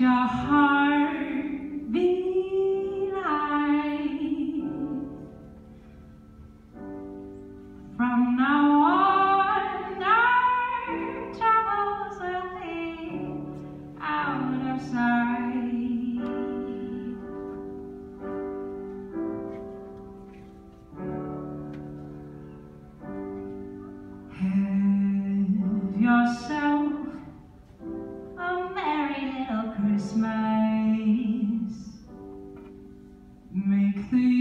your heart be light. From now on, our troubles will be out of sight. Have yourself. sing.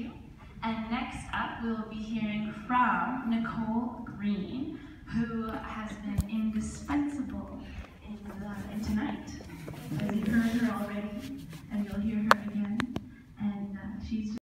you. And next up, we'll be hearing from Nicole Green, who has been indispensable